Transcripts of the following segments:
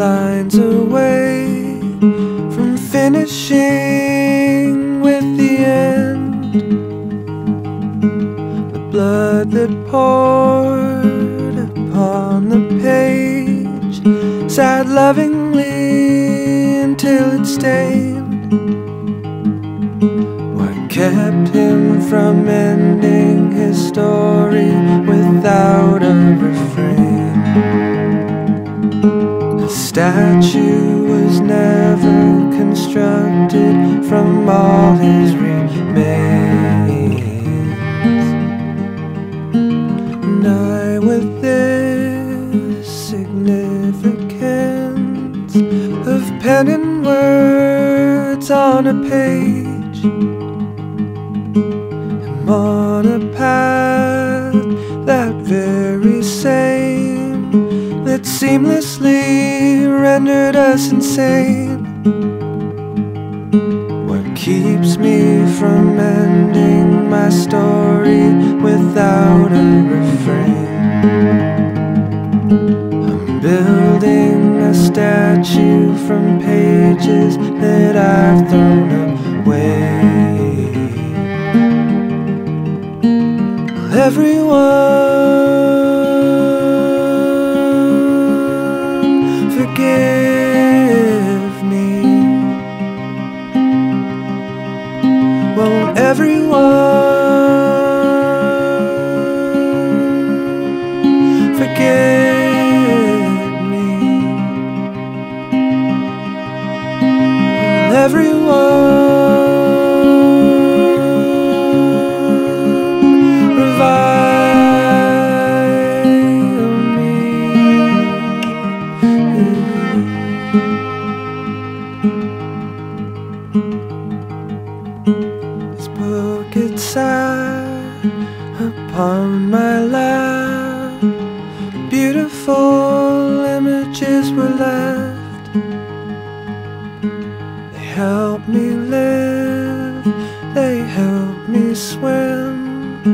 lines away from finishing with the end. The blood that poured upon the page sat lovingly until it stained. What kept him from statue was never constructed from all his remains. And I, with this significance of pen and words on a page, am on a path that very same that seamlessly rendered us insane. What keeps me from ending my story without a refrain? I'm building a statue from pages that I've thrown away. Won't everyone forgive me? Will everyone sat upon my lap. Beautiful images were left. They help me live, they help me swim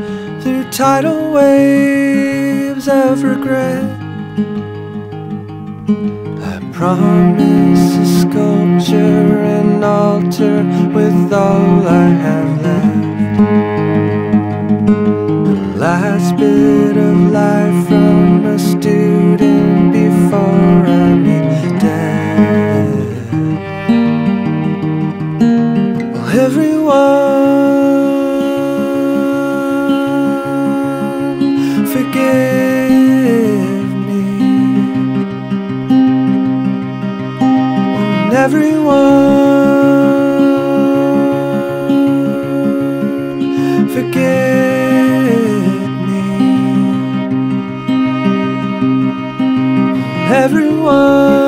through tidal waves of regret. I promise a sculpture and altar with all I have left. Everyone forget me? Everyone